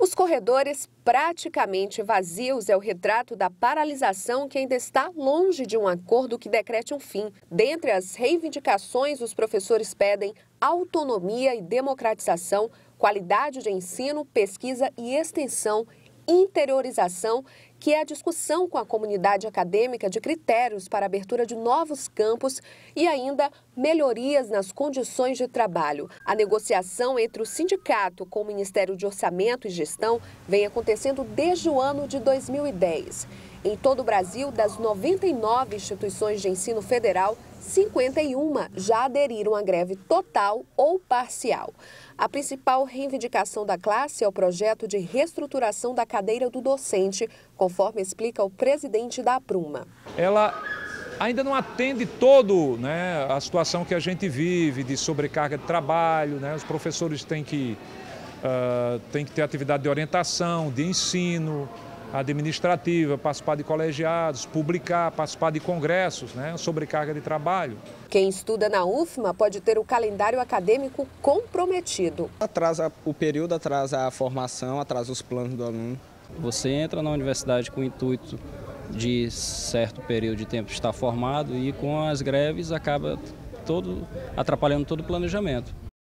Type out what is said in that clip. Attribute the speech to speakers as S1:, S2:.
S1: Os corredores praticamente vazios é o retrato da paralisação que ainda está longe de um acordo que decrete um fim. Dentre as reivindicações, os professores pedem autonomia e democratização, qualidade de ensino, pesquisa e extensão interiorização, que é a discussão com a comunidade acadêmica de critérios para abertura de novos campos e ainda melhorias nas condições de trabalho. A negociação entre o sindicato com o Ministério de Orçamento e Gestão vem acontecendo desde o ano de 2010. Em todo o Brasil, das 99 instituições de ensino federal, 51 já aderiram à greve total ou parcial. A principal reivindicação da classe é o projeto de reestruturação da cadeira do docente, conforme explica o presidente da Apruma.
S2: Ela ainda não atende todo né, a situação que a gente vive de sobrecarga de trabalho, né? os professores têm que, uh, têm que ter atividade de orientação, de ensino, administrativa, participar de colegiados, publicar, participar de congressos, né, sobrecarga de trabalho.
S1: Quem estuda na UFMA pode ter o calendário acadêmico comprometido.
S3: Atrasa o período, atrasa a formação, atrasa os planos do aluno.
S4: Você entra na universidade com o intuito de certo período de tempo estar formado e com as greves acaba todo atrapalhando todo o planejamento.